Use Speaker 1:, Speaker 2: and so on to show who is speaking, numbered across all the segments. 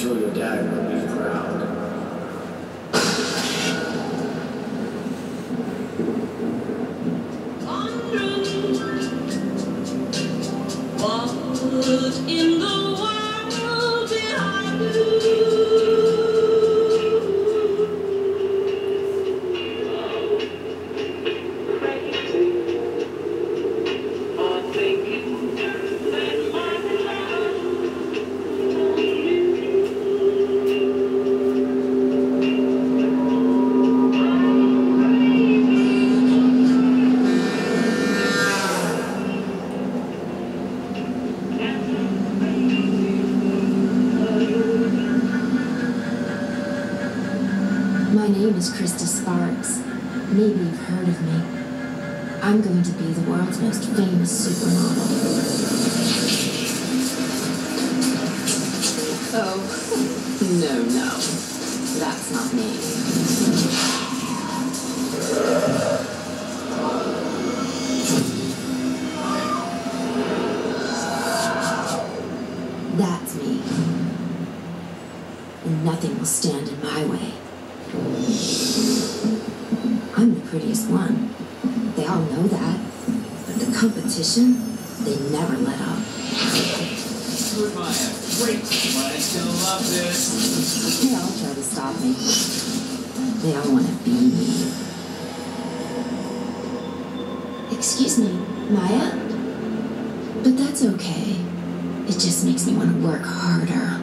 Speaker 1: sure your dad will be proud.
Speaker 2: Name is Krista Sparks. Maybe you've heard of me. I'm going to be the world's most famous supermodel. Oh, no, no. That's not me. That's me. And nothing will stand in my way. Competition, they never let up.
Speaker 3: Good Maya. Great. Maya's gonna love this.
Speaker 2: They all try to stop me. They all want to be me. Excuse me, Maya? But that's okay. It just makes me want to work harder.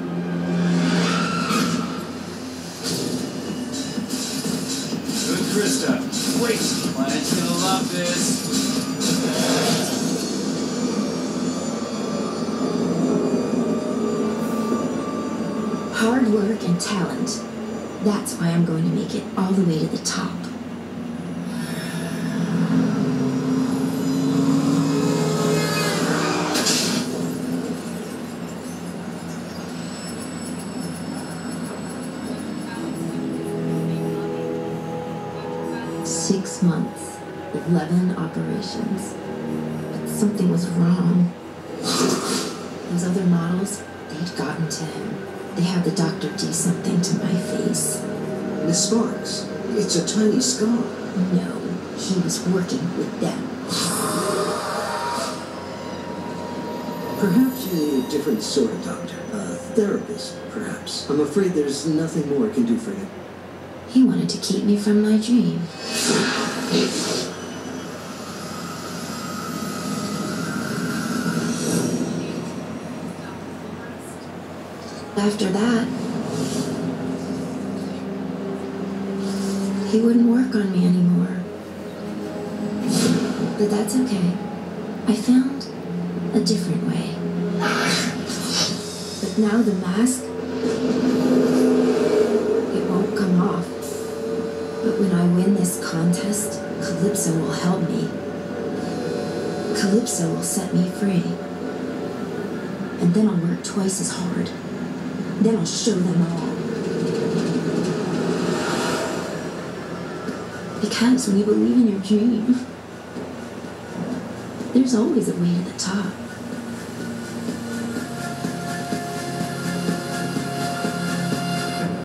Speaker 3: Good Krista. Great. Maya's gonna love this.
Speaker 2: Hard work and talent. That's why I'm going to make it all the way to the top. Six months, 11 operations. But something was wrong. Those other models, they'd gotten to him. They had the doctor do something to my face.
Speaker 4: Miss Sparks, it's a tiny scar.
Speaker 2: No, he was working with them.
Speaker 4: Perhaps you need a different sort of doctor. A therapist, perhaps. I'm afraid there's nothing more I can do for you.
Speaker 2: He wanted to keep me from my dream. After that, he wouldn't work on me anymore. But that's okay. I found a different way. But now the mask, it won't come off. But when I win this contest, Calypso will help me. Calypso will set me free. And then I'll work twice as hard. Then I'll show them all. Because when you believe in your dream, there's always a way to the top.